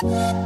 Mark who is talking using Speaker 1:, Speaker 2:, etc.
Speaker 1: Spent